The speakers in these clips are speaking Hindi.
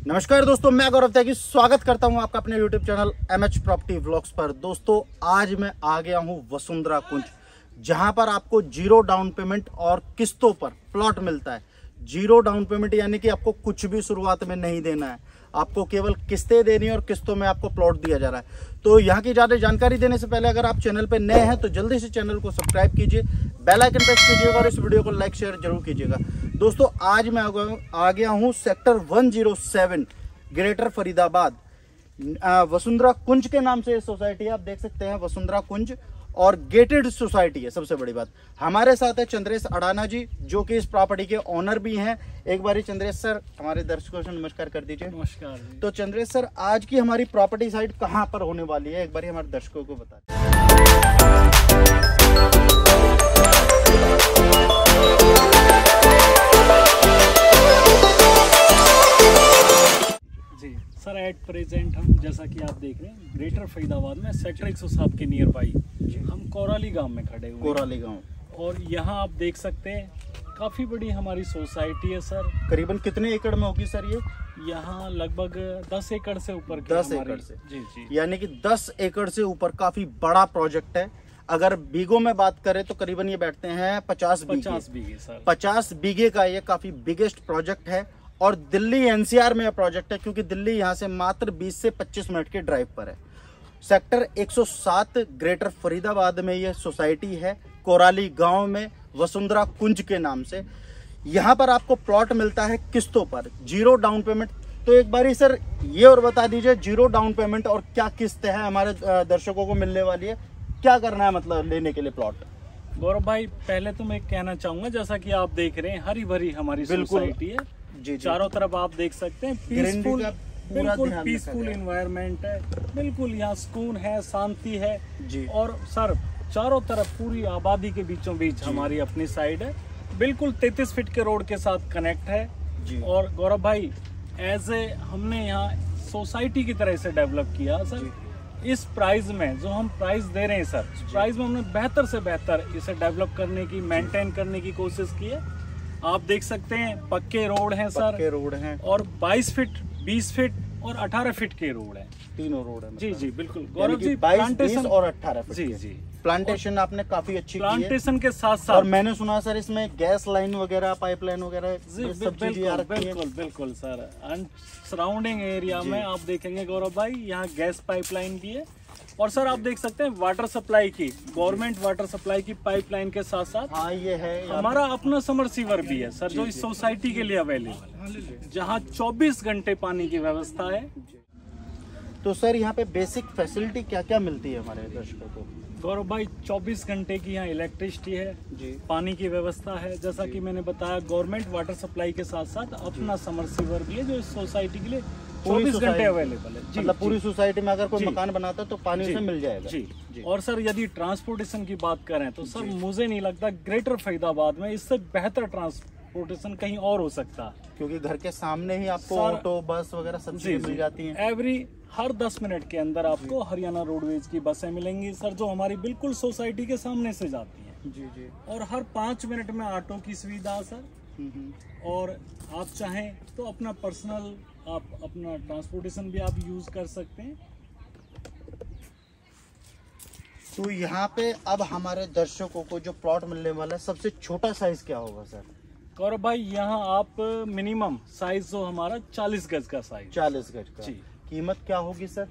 नमस्कार दोस्तों, मैं गौरव त्यागी स्वागत करता हूँ आपका अपने YouTube channel M H property vlogs पर। दोस्तों, आज मैं आ गया हूँ वसुंधरा कुंज, जहाँ पर आपको ज़ीरो डाउन पेमेंट और किस्तों पर प्लॉट मिलता है। ज़ीरो डाउन पेमेंट यानी कि आपको कुछ भी शुरुआत में नहीं देना है। आपको केवल किस्तें देनी है और किस्तों में आपको प्लॉट दिया जा रहा है। तो यहाँ की ज़्यादा जानकारी देने से पहले अगर आप चैनल पर नए हैं तो जल्दी से चैनल को सब्सक्राइब कीजिए, बेल आइकन प्रेस कीजिएगा और इस वीडियो को लाइक, शेयर ज़रूर कीजिएगा। दोस्तों आज मैं आ गया हूँ सेक्टर 107 ग्रेटर फरीदाबाद। वसुंधरा कुंज के नाम से सोसाइटी है आप देख सकते हैं वसुंधरा कुंज और गेटेड सोसाइटी है सबसे बड़ी बात। हमारे साथ है चंद्रेश अडाना जी जो कि इस प्रॉपर्टी के ओनर भी हैं। एक बारी चंद्रेश सर हमारे दर्शकों से नमस्कार कर दीजिए। नमस्कार तो चंद्रेश सर आज की हमारी प्रॉपर्टी साइट कहाँ पर होने वाली है? एक बार हमारे दर्शकों को बता प्रेजेंट हम जैसा कि आप देख रहे हैं ग्रेटर फरीदाबाद में सेक्टर 107 के नियर बाई हम कोराली गाँव में खड़े हुए कोराली गाँव। और यहाँ आप देख सकते हैं काफ़ी बड़ी हमारी सोसाइटी है सर करीबन कितने एकड़ में होगी सर ये? यहाँ लगभग 10 एकड़ से ऊपर की 10 हमारी- एकड़ से। जी जी। यानी कि 10 एकड़ से ऊपर काफ़ी बड़ा प्रोजेक्ट है। अगर बीघों में बात करें तो करीबन ये बैठते हैं 50 बीघे। पचास बीघे सर 50 बीघे का ये काफ़ी बिगेस्ट प्रोजेक्ट है। और दिल्ली एनसीआर में यह प्रोजेक्ट है क्योंकि दिल्ली यहाँ से मात्र 20 से 25 मिनट के ड्राइव पर है। सेक्टर 107 ग्रेटर फरीदाबाद में यह सोसाइटी है कोराली गाँव में वसुंधरा कुंज के नाम से। यहाँ पर आपको प्लॉट मिलता है किस्तों पर ज़ीरो डाउन पेमेंट। तो एक बार ही सर ये और बता दीजिए ज़ीरो डाउन पेमेंट और क्या किस्त है हमारे दर्शकों को मिलने वाली है? क्या करना है मतलब लेने के लिए प्लॉट? गौरव भाई पहले तो मैं कहना चाहूँगा जैसा कि आप देख रहे हैं हरी भरी हमारी सोसाइटी है। जी जी। चारों तरफ़ आप देख सकते हैं। पीसफुल बिल्कुल पीसफुल इन्वायरमेंट है। बिल्कुल यहाँ सुकून है शांति है। जी। और सर चारों तरफ़ पूरी आबादी के बीचों बीच हमारी अपनी साइड है। बिल्कुल 33 फीट के रोड के साथ कनेक्ट है। जी। और गौरव भाई एज ए हमने यहाँ सोसाइटी की तरह से डेवलप किया सर इस प्राइस में जो हम प्राइस दे रहे हैं सर प्राइस में हमने बेहतर से बेहतर इसे डेवलप करने की मेंटेन करने की कोशिश की है। आप देख सकते हैं पक्के रोड हैं सर। पक्के रोड हैं। और 22 फीट 20 फीट और 18 फीट के रोड हैं। तीनों रोड है जी जी बिल्कुल। गौरव जी प्लांटेशन और 18 फीट जी। जी। प्लांटेशन आपने काफ़ी अच्छी प्लांटेशन के साथ साथ और मैंने सुना सर इसमें गैस लाइन वगैरह पाइपलाइन वगैरह सब बिल्कुल बिल्कुल बिल्कुल सर। एंड सराउंडिंग एरिया में आप देखेंगे गौरव भाई यहाँ गैस पाइपलाइन भी है। और सर आप देख सकते हैं वाटर सप्लाई की गवर्नमेंट वाटर सप्लाई की पाइपलाइन के साथ साथ हाँ ये है हमारा अपना समर सीवर भी है सर जो इस सोसाइटी के लिए अवेलेबल है जहाँ 24 घंटे पानी की व्यवस्था है। तो सर यहाँ पे बेसिक फैसिलिटी क्या क्या मिलती है हमारे दर्शकों को? गौरव भाई 24 घंटे की यहाँ इलेक्ट्रिसिटी है जी। पानी की व्यवस्था है। जैसा कि मैंने बताया गवर्नमेंट वाटर सप्लाई के साथ साथ अपना समर सीवर भी है जो इस सोसाइटी के लिए 24 घंटे अवेलेबल है। जी मतलब जी। पूरी सोसाइटी में अगर कोई। मकान बनाता है तो पानी उसे मिल जाएगा। जी जी। और सर यदि ट्रांसपोर्टेशन की बात करें तो सर मुझे नहीं लगता ग्रेटर फरीदाबाद में इससे बेहतर ट्रांसपोर्टेशन कहीं और हो सकता। है क्योंकि घर के सामने ही आपको ऑटो बस वगैरह सब चीज़ें मिल जाती हैं। एवरी हर 10 मिनट के अंदर आपको हरियाणा रोडवेज़ की बसें मिलेंगी सर जो हमारी बिल्कुल सोसाइटी के सामने से जाती हैं। जी जी। और हर पाँच मिनट में ऑटो की सुविधा सर। हम्म, हम्म। और आप चाहें तो अपना पर्सनल आप अपना ट्रांसपोर्टेशन भी आप यूज़ कर सकते हैं। तो यहाँ पे अब हमारे दर्शकों को जो प्लॉट मिलने वाला है सबसे छोटा साइज़ क्या होगा सर गौरव भाई यहाँ आप मिनिमम साइज़ जो हमारा 40 गज का साइज़ चालीस गज का। जी। कीमत क्या होगी सर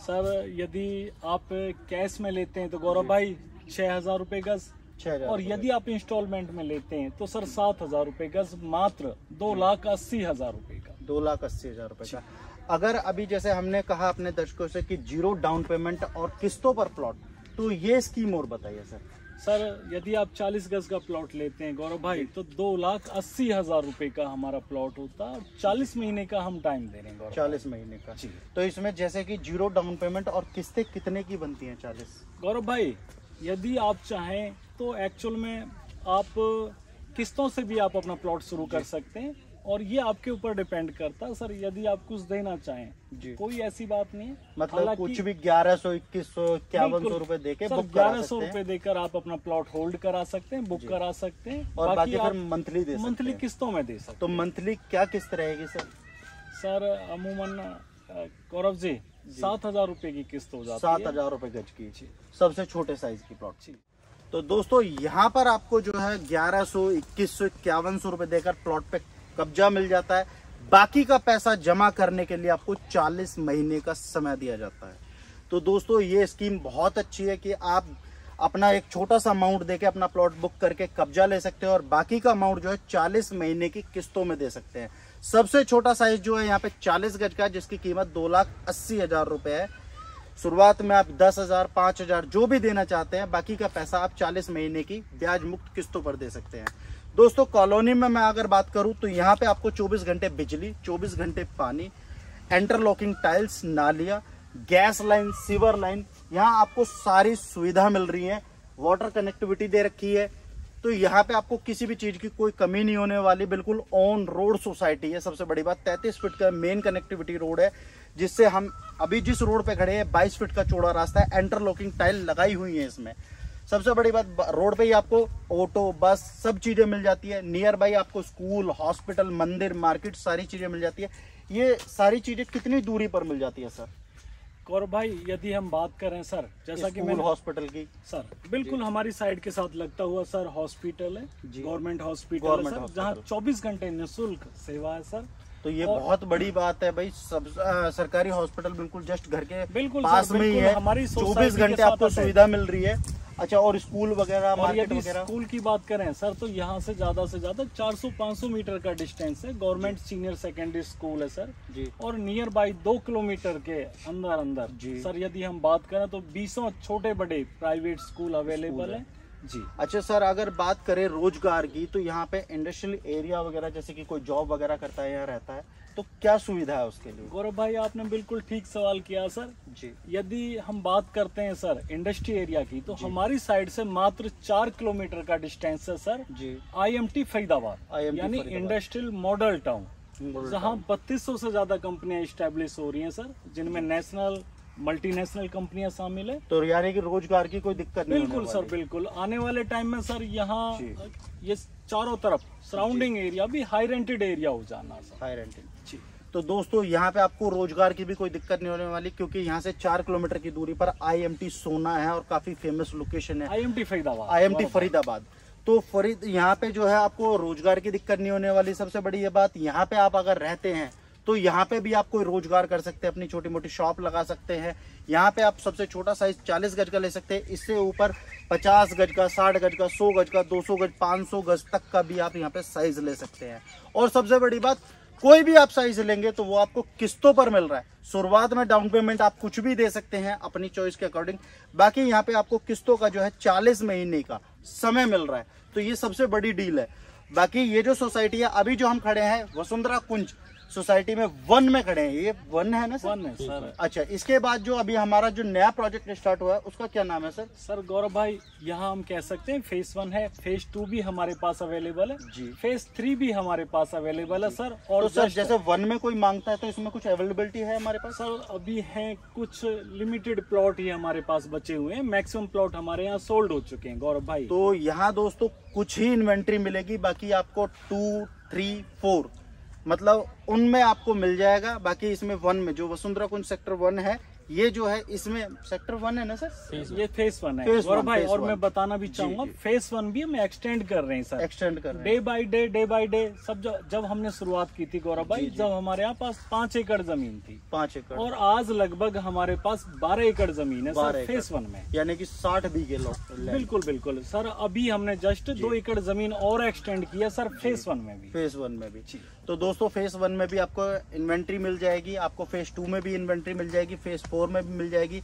सर यदि आप कैश में लेते हैं तो गौरव भाई छह हज़ार रूपए गज। और यदि आप इंस्टॉलमेंट में लेते हैं तो सर सात हज़ार रूपए गज मात्र दो लाख अस्सी हज़ार रूपए। का दो लाख अस्सी हज़ार रुपए का। अगर अभी जैसे हमने कहा अपने दर्शकों से कि ज़ीरो डाउन पेमेंट और किस्तों पर प्लॉट तो ये स्कीम और बताइए सर। सर यदि आप 40 गज का प्लॉट लेते हैं गौरव भाई तो दो लाख अस्सी हज़ार रूपए का हमारा प्लॉट होता है और चालीस महीने का हम टाइम दे रहे हैं चालीस महीने का। जी। तो इसमें जैसे कि ज़ीरो डाउन पेमेंट और किस्तें कितने की बनती हैं चालीस? गौरव भाई यदि आप चाहें तो एक्चुअल में आप किस्तों से भी आप अपना प्लॉट शुरू कर सकते हैं। और ये आपके ऊपर डिपेंड करता है सर यदि आप कुछ देना चाहें। जी। कोई ऐसी बात नहीं। मतलब कुछ भी ग्यारह सौ इक्कीस सौ इक्यावन सौ रूपए रुपए दे के बुक 1100 सकते रुपए हैं देकर आप अपना प्लॉट होल्ड करा सकते हैं बुक करा सकते हैं। और बाकी फिर आप मंथली दे मंथली किस्तों में दे सकते तो मंथली क्या किस्त रहेगी सर सर अमूमन गौरव जी सात हज़ार रूपए की किस्त हो जाती सात हज़ार रूपए गज की। सबसे छोटे साइज़ की प्लॉट जी। तो दोस्तों यहाँ पर आपको जो है ग्यारह सौ इक्कीस सौ इक्यावन सौ रुपए देकर प्लॉट पे कब्जा मिल जाता है। बाकी का पैसा जमा करने के लिए आपको 40 महीने का समय दिया जाता है। तो दोस्तों, ये स्कीम बहुत अच्छी है कि आप अपना एक छोटा सा अमाउंट देके अपना प्लॉट बुक करके कब्जा ले सकते हैं और बाकी का अमाउंट जो है 40 महीने की किस्तों में दे सकते हैं। सबसे छोटा साइज़ जो है यहाँ पे 40 गज का, जिसकी कीमत दो लाख अस्सी हज़ार रुपए है। शुरुआत में आप दस हज़ार, पाँच हज़ार जो भी देना चाहते हैं, बाकी का पैसा आप चालीस महीने की ब्याज मुक्त किस्तों पर दे सकते हैं। दोस्तों, कॉलोनी में मैं अगर बात करूँ तो यहाँ पे आपको 24 घंटे बिजली 24 घंटे पानी एंटरलॉकिंग टाइल्स नालियाँ गैस लाइन सीवर लाइन यहाँ आपको सारी सुविधा मिल रही है। वाटर कनेक्टिविटी दे रखी है। तो यहाँ पे आपको किसी भी चीज़ की कोई कमी नहीं होने वाली, बिल्कुल ऑन रोड सोसाइटी है सबसे बड़ी बात। तैतीस फीट का मेन कनेक्टिविटी रोड है, जिससे हम अभी जिस रोड पे खड़े हैं, बाईस फीट का चौड़ा रास्ता है एंटरलॉकिंग टाइल लगाई हुई है इसमें। सबसे बड़ी बात रोड पे ही आपको ऑटो बस सब चीज़ें मिल जाती है। नियर बाई आपको स्कूल हॉस्पिटल मंदिर मार्केट सारी चीज़ें मिल जाती है। ये सारी चीज़ें कितनी दूरी पर मिल जाती है सर? और भाई यदि हम बात करें सर जैसा कि मैंने हॉस्पिटल की। सर बिल्कुल हमारी साइड के साथ लगता हुआ सर हॉस्पिटल है। गवर्नमेंट हॉस्पिटल है सर जहाँ। 24 घंटे निशुल्क सेवा है सर। तो ये और- बहुत बड़ी बात है भाई। सब आ, सरकारी हॉस्पिटल बिल्कुल जस्ट घर के बिल्कुल पास में ही है। हमारी चौबीस घंटे आपको सुविधा मिल रही है। अच्छा और स्कूल वगैरह मार्केट वगैरह? स्कूल की बात करें सर तो यहाँ से ज़्यादा से ज़्यादा 400-500 मीटर का डिस्टेंस है। गवर्नमेंट सीनियर सेकेंडरी स्कूल है सर। जी। और नियर बाई दो किलोमीटर के अंदर अंदर जी। सर यदि हम बात करें तो बीसों छोटे बड़े प्राइवेट स्कूल अवेलेबल है। जी। अच्छा सर अगर बात करें रोज़गार की तो यहाँ पे इंडस्ट्रियल एरिया वगैरह जैसे कि कोई जॉब वगैरह करता है यहाँ रहता है तो क्या सुविधा है उसके लिए? गौरव भाई आपने बिल्कुल ठीक सवाल किया सर। जी। यदि हम बात करते हैं सर इंडस्ट्री एरिया की तो हमारी साइड से मात्र चार किलोमीटर का डिस्टेंस है सर। जी। आईएमटी फरीदाबाद IMT यानी इंडस्ट्रियल मॉडल टाउन जहाँ जहाँ 3200 से ज़्यादा कंपनियाँ स्टेब्लिश हो रही हैं सर जिनमें नेशनल मल्टीनेशनल कंपनियाँ शामिल है। तो यानी कि रोज़गार की कोई दिक्कत नहीं बिल्कुल सर बिल्कुल। आने वाले टाइम में सर यहाँ ये चारों तरफ़ सराउंडिंग एरिया भी हाई रेंटेड एरिया हो जाना हाई रेंटेड जी। तो दोस्तों यहाँ पे आपको रोज़गार की भी कोई दिक्कत नहीं होने वाली क्योंकि यहाँ से चार किलोमीटर की दूरी पर आईएमटी सोना है और काफ़ी फ़ेमस लोकेशन है। IMT Faridabad IMT. फरीदाबाद। तो फरीद यहाँ पे जो है आपको रोज़गार की दिक्कत नहीं होने वाली सबसे बड़ी ये बात। यहाँ पे आप अगर रहते हैं तो यहाँ पे भी आप कोई रोज़गार कर सकते हैं, अपनी छोटी मोटी शॉप लगा सकते हैं। यहाँ पे आप सबसे छोटा साइज़ 40 गज का ले सकते हैं। इससे ऊपर 50 गज का 60 गज का 100 गज का 200 गज 500 गज तक का भी आप यहाँ पे साइज़ ले सकते हैं। और सबसे बड़ी बात, कोई भी आप साइज़ लेंगे तो वो आपको किस्तों पर मिल रहा है। शुरुआत में डाउन पेमेंट आप कुछ भी दे सकते हैं अपनी चॉइस के अकॉर्डिंग। बाकी यहाँ पे आपको किस्तों का जो है चालीस महीने का समय मिल रहा है। तो ये सबसे बड़ी डील है। बाकी ये जो सोसाइटी है, अभी जो हम खड़े हैं, वसुंधरा कुंज सोसाइटी में वन में खड़े हैं ये वन है ना सर? वन है सर। अच्छा इसके बाद जो अभी हमारा जो नया प्रोजेक्ट स्टार्ट हुआ है उसका क्या नाम है सर? सर गौरव भाई यहाँ हम कह सकते हैं फ़ेज़ वन है फ़ेज़ टू भी हमारे पास अवेलेबल है जी। फ़ेज़ थ्री भी हमारे पास अवेलेबल है सर और तो सर जैसे वन में कोई माँगता है तो इसमें कुछ अवेलेबिलिटी है हमारे पास? सर अभी है कुछ लिमिटेड प्लॉट ही हमारे पास बचे हुए हैं मैक्सिमम प्लॉट हमारे यहाँ सोल्ड हो चुके हैं गौरव भाई। तो यहाँ दोस्तों कुछ ही इन्वेंट्री मिलेगी बाकी आपको टू थ्री फोर मतलब उनमें आपको मिल जाएगा बाकी इसमें वन में जो वसुंधरा कुंज सेक्टर वन है ये जो है इसमें सेक्टर वन है ना सर? ये फेस वन है। Phase गौरव one, भाई और। मैं बताना भी चाहूँगा फेस वन भी हम एक्सटेंड कर रहे हैं सर। एक्सटेंड कर रहे day by day day by day सब जब जब हमने शुरुआत की थी गौरव भाई जी, जी। जब हमारे यहाँ पास पाँच एकड़ ज़मीन थी। पाँच एकड़। और आज लगभग हमारे पास बारह एकड़ ज़मीन है 12 सर। फ़ेज़ वन में। यानी कि साठ बीघे बिल्कुल बिल्कुल। सर अभी हमने जस्ट दो एकड़ ज़मीन और एक्सटेंड किया सर फ़ेज़ वन में भी। फेस वन में भी। जी। तो दोस्तों फेस वन में भी आपको इन्वेंट्री मिल जाएगी आपको फेस टू में भी इन्वेंट्री मिल जाएगी फेस फोर में भी मिल जाएगी।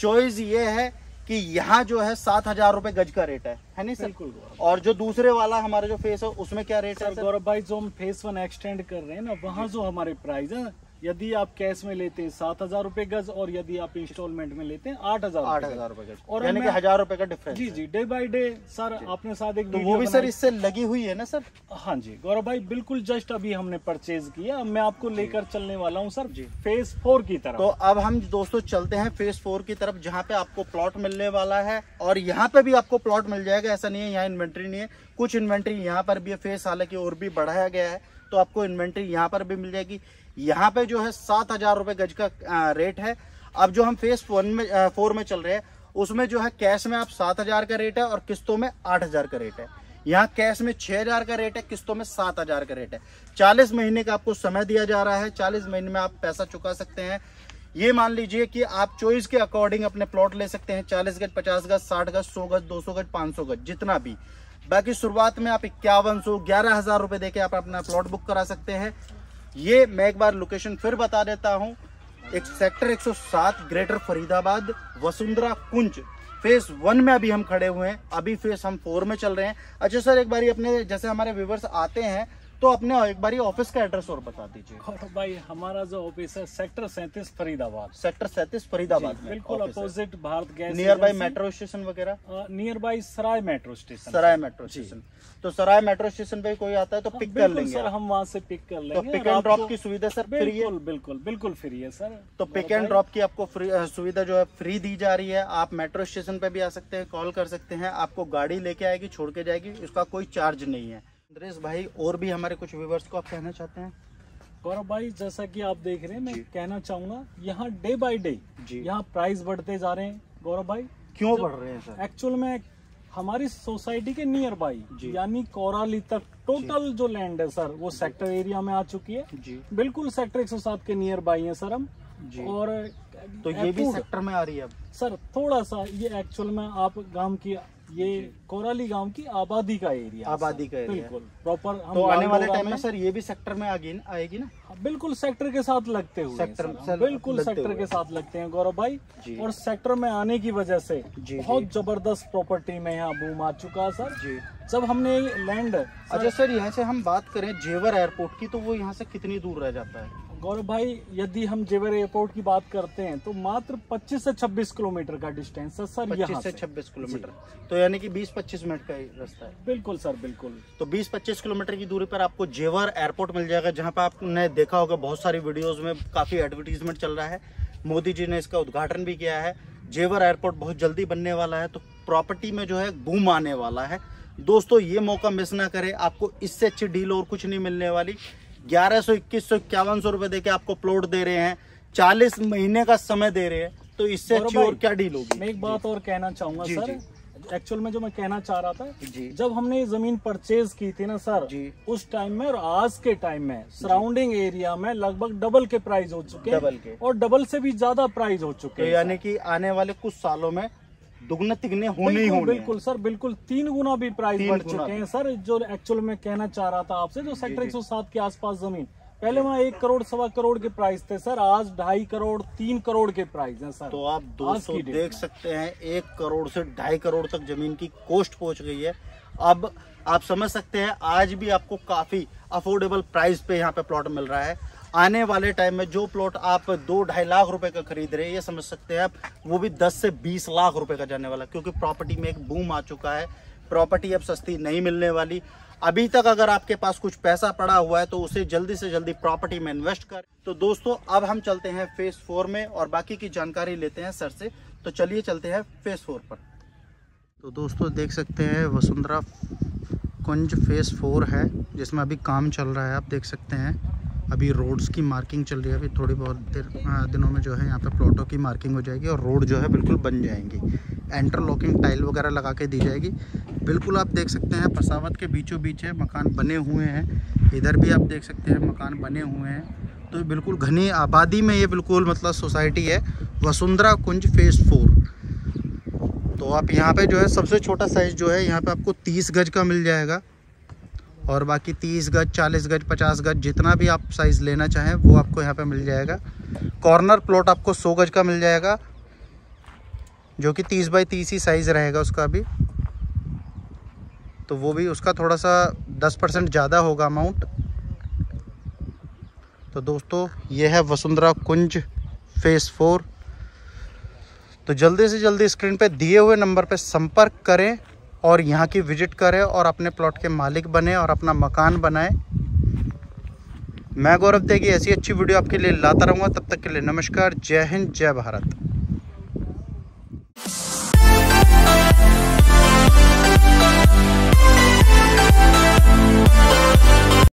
चॉइस ये है कि यहाँ जो है सात हज़ार रुपए गज का रेट है। है नहीं सर बिल्कुल और जो दूसरे वाला हमारा जो फेस है उसमें क्या रेट है गौरव भाई जो हम फेस वन एक्सटेंड कर रहे हैं ना वहाँ जो। हमारे प्राइस है यदि आप कैश में लेते हैं सात हज़ार रूपए गज और यदि आप इंस्टॉलमेंट में लेते हैं आठ हज़ार आठ हज़ार। रुपए गज। और यानी कि हज़ार रुपए का डिफरेंस जी जी डे बाय डे सर आपने साथ एक तो वो भी सर इससे लगी हुई है ना सर? हाँ जी गौरव भाई बिल्कुल जस्ट अभी हमने परचेज किया। अब मैं आपको लेकर चलने वाला हूँ सर जी। फ़ेज़ फोर की तरफ़। तो अब हम दोस्तों चलते हैं फ़ेज़ फोर की तरफ़ जहाँ पे आपको प्लॉट मिलने वाला है। और यहाँ पे भी आपको प्लॉट मिल जाएगा ऐसा नहीं है यहाँ इन्वेंट्री नहीं है। कुछ इन्वेंट्री यहाँ पर भी है फेस हालाँकि और भी बढ़ाया गया है। तो आपको इन्वेंट्री यहाँ पर भी मिल जाएगी। यहाँ पे जो है सात हज़ार रुपए गज का रेट है। अब जो हम फेस वन में फोर में चल रहे हैं, उसमें जो है कैश में आप सात हज़ार का रेट है और किस्तों में आठ हज़ार का रेट है। यहाँ कैश में छह हज़ार का रेट है, किस्तों में सात हज़ार का रेट है। चालीस महीने का आपको समय दिया जा रहा है, चालीस महीने में आप पैसा चुका सकते हैं। ये मान लीजिए कि आप चॉइस के अकॉर्डिंग अपने प्लॉट ले सकते हैं, चालीस गज, पचास गज, साठ गज, सौ गज, दो सौ गज, पाँच सौ गज, जितना भी। बाकी शुरुआत में आप इक्यावन सौ, ग्यारह हज़ार रुपए देके आप अपना प्लॉट बुक करा सकते हैं। ये मैं एक बार लोकेशन फिर बता देता हूँ। एक sector 107 greater Faridabad, Vasundhara Kunj. Phase one में अभी हम खड़े हुए हैं। अभी फेस हम फोर में चल रहे हैं। अच्छा सर, एक बार अपने, जैसे हमारे व्यूवर्स आते हैं तो अपने एक बार ऑफ़िस का एड्रेस और बता दीजिए। भाई हमारा जो ऑफ़िस है सेक्टर सैंतीस फरीदाबाद। सेक्टर सैंतीस फरीदाबाद बिल्कुल opposite Bharat gas nearby metro station वगैरह? Nearby Sarai metro station Sarai metro station तो सराय मेट्रो स्टेशन पे कोई आता है तो पिक कर लेंगे सर हम वहाँ से पिक कर लेंगे। तो पिक एंड ड्रॉप की सुविधा सर फ्री है? बिल्कुल बिल्कुल बिल्कुल फ्री है सर। तो पिक एंड ड्रॉप की आपको सुविधा जो है फ्री दी जा रही है। आप मेट्रो स्टेशन पे भी आ सकते हैं कॉल कर सकते हैं। आपको गाड़ी लेके आएगी छोड़ के जाएगी उसका कोई चार्ज नहीं है। नरेश भाई और भी हमारे कुछ व्यूवर्स को आप कहना चाहते हैं? गौरव भाई जैसा कि आप देख रहे हैं मैं कहना चाहूँगा यहाँ डे बाय डे यहाँ प्राइस बढ़ते जा रहे हैं गौरव भाई। क्यों बढ़ रहे हैं सर? एक्चुअल में हमारी सोसाइटी के नियर बाई यानी कोराली तक टोटल जो। लैंड है सर वो सेक्टर एरिया में आ चुकी है। जी। बिल्कुल सेक्टर 107 के नियर बाई है सर हम। जी। और तो ये भी सेक्टर में आ रही है सर थोड़ा सा ये एक्चुअल में आप गाँव की ये कोराली गाँव की आबादी का एरिया आबादी का एरिया बिल्कुल प्रॉपर तो आने वाले टाइम में सर ये भी सेक्टर में आगी आएगी ना? बिल्कुल सेक्टर के साथ लगते हुए सेक्टर सर, बिल्कुल लगते सेक्टर। के साथ लगते हैं गौरव भाई। और सेक्टर में आने की वजह से बहुत ज़बरदस्त प्रॉपर्टी में यहाँ बूम आ चुका है सर। जी। जब हमने लैंड अच्छा सर यहाँ से हम बात करें जेवर एयरपोर्ट की तो वो यहाँ से कितनी दूर रह जाता है? गौरव भाई यदि हम जेवर एयरपोर्ट की बात करते हैं तो मात्र 25 से 26 किलोमीटर का डिस्टेंस है सर पच्चीस यहाँ से से। छब्बीस किलोमीटर। तो यानी कि बीस पच्चीस मिनट का रास्ता है। बिल्कुल सर बिल्कुल। तो 20-25 किलोमीटर की दूरी पर आपको जेवर एयरपोर्ट मिल जाएगा जहाँ पर आपने देखा होगा बहुत सारी वीडियोस में काफ़ी एडवर्टीजमेंट चल रहा है। मोदी जी ने इसका उद्घाटन भी किया है। जेवर एयरपोर्ट बहुत जल्दी बनने वाला है तो प्रॉपर्टी में जो है बूम आने वाला है। दोस्तों ये मौका मिस ना करें आपको इससे अच्छी डील और कुछ नहीं मिलने वाली। ग्यारह सौ इक्कीस सौ इक्यावन सौ रुपए दे के आपको प्लॉट दे रहे हैं। चालीस महीने का समय दे रहे हैं तो इससे अच्छी और क्या डील होगी? मैं एक बात और कहना चाहूँगा जी, सर। एक्चुअल में जो मैं कहना चाह रहा था जी। जब हमने ये ज़मीन परचेज की थी ना सर जी। उस टाइम में और आज के टाइम में सराउंडिंग एरिया में लगभग डबल के प्राइस हो चुके हैं डबल के। और डबल से भी ज़्यादा प्राइस हो चुके तो हैं यानी कि आने वाले कुछ सालों में दुगने तिगने होने ही होने बिल्कुल सर बिल्कुल तीन गुना भी प्राइस बढ़ चुके हैं सर जो एक्चुअल में कहना चाह रहा था आपसे जो सेक्टर। 107 के आसपास ज़मीन। पहले वहाँ एक करोड़ सवा करोड़ के प्राइस थे सर आज ढाई करोड़ तीन करोड़ के प्राइस हैं सर। तो आप दोस्तों देख सकते हैं एक करोड़ से ढाई करोड़ तक ज़मीन की कोस्ट पहुँच गई है। अब आप समझ सकते हैं आज भी आपको काफ़ी अफोर्डेबल प्राइस पे यहाँ पे प्लॉट मिल रहा है। आने वाले टाइम में जो प्लॉट आप दो ढाई लाख रुपए का खरीद रहे हैं, ये समझ सकते हैं आप, वो भी दस से बीस लाख रुपए का जाने वाला क्योंकि प्रॉपर्टी में एक बूम आ चुका है। प्रॉपर्टी अब सस्ती नहीं मिलने वाली। अभी तक अगर आपके पास कुछ पैसा पड़ा हुआ है तो उसे जल्दी से जल्दी प्रॉपर्टी में इन्वेस्ट कर। तो दोस्तों, अब हम चलते हैं फ़ेज़ फोर में, और बाकी की जानकारी लेते हैं सर से। तो चलिए चलते हैं फ़ेज़ फोर पर। तो दोस्तों, देख सकते हैं वसुंधरा कुंज फ़ेज़ फोर है, जिसमें अभी काम चल रहा है, आप देख सकते हैं। अभी रोड्स की मार्किंग चल रही है, अभी थोड़ी बहुत देर दिनों में जो है यहाँ पे प्लॉटों की मार्किंग हो जाएगी और रोड जो है बिल्कुल बन जाएँगी। एंटरलॉकिंग टाइल वगैरह लगा के दी जाएगी। बिल्कुल आप देख सकते हैं पसावत के बीचों बीच है, मकान बने हुए हैं। इधर भी आप देख सकते हैं, मकान बने हुए हैं। तो बिल्कुल घनी आबादी में ये बिल्कुल मतलब सोसाइटी है, वसुंधरा कुंज फ़ेज़ फोर तो आप यहाँ पे जो है, सबसे छोटा साइज़ जो है, यहाँ पे आपको तीस गज का मिल जाएगा। और बाकी तीस गज, चालीस गज, पचास गज जितना भी आप साइज़ लेना चाहें, वो आपको यहाँ पे मिल जाएगा। कॉर्नर प्लॉट आपको सौ गज का मिल जाएगा, जो कि तीस बाई तीस ही साइज़ रहेगा उसका भी। तो वो भी उसका थोड़ा सा दस परसेंट ज़्यादा होगा अमाउंट तो दोस्तों, ये है वसुंधरा कुंज फेस फोर तो जल्दी से जल्दी स्क्रीन पे दिए हुए नंबर पे संपर्क करें। और यहाँ की विज़िट करें और अपने प्लॉट के मालिक बने और अपना मकान बनाए। मैं गौरव देगी, ऐसी अच्छी वीडियो आपके लिए लाता रहूँगा। तब तक के लिए नमस्कार, जय हिंद, जय भारत।